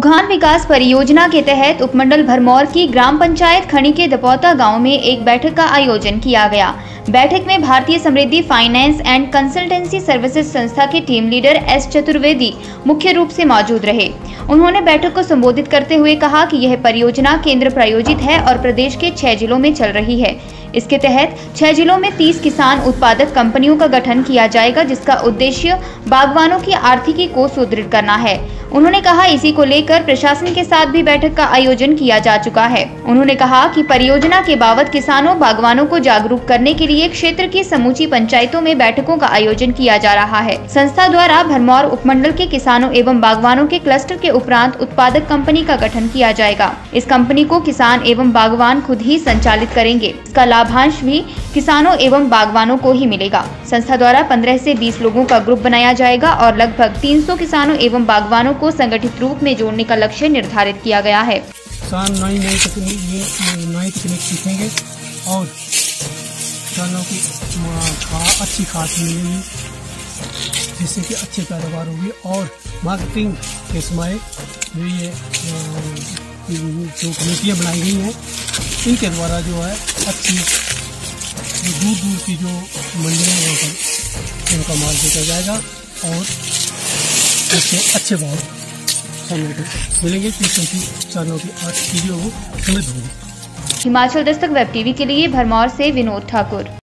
उघान विकास परियोजना के तहत उपमंडल भरमौर की ग्राम पंचायत खणी के दपौता गाँव में एक बैठक का आयोजन किया गया। बैठक में Bharatiya Samriddhi finance and consultancy services संस्था के टीम लीडर एस चतुर्वेदी मुख्य रूप से मौजूद रहे। उन्होंने बैठक को संबोधित करते हुए कहा कि यह परियोजना केंद्र प्रायोजित है और प्रदेश के छह जिलों में चल रही है। इसके तहत छह जिलों में 30 किसान उत्पादक कंपनियों का गठन किया जाएगा, जिसका उद्देश्य बागवानों की आर्थिकी को सुदृढ़ करना है। उन्होंने कहा, इसी को लेकर प्रशासन के साथ भी बैठक का आयोजन किया जा चुका है। उन्होंने कहा कि परियोजना के बाबत किसानों, बागवानों को जागरूक करने के लिए क्षेत्र की समूची पंचायतों में बैठकों का आयोजन किया जा रहा है। संस्था द्वारा भरमौर उपमंडल के किसानों एवं बागवानों के क्लस्टर के उपरांत उत्पादक कंपनी का गठन किया जाएगा। इस कंपनी को किसान एवं बागवान खुद ही संचालित करेंगे। इसका लाभांश भी किसानों एवं बागवानों को ही मिलेगा। संस्था द्वारा 15 से 20 लोगों का ग्रुप बनाया जाएगा और लगभग 300 किसानों एवं बागवानों को संगठित रूप में जोड़ने का लक्ष्य निर्धारित किया गया है। किसान नई नई तकनीक सीखेंगे और किसानों की अच्छी खाद मिलेगी, जिससे कि अच्छी पैदावार होगी और मार्केटिंग के समय ये जो कमेटियाँ बनाई गई हैं, इनके द्वारा जो है अच्छी दूर दूर की जो मंडियाँ हैं वहाँ पर उनका माल बेचा जाएगा और उससे अच्छे भाव किसानों को मिलेंगे। क्योंकि किसानों की आर्थिक चीज़ों को समृद्ध होगी। हिमाचल दस्तक, वेब टीवी के लिए भरमौर से विनोद ठाकुर।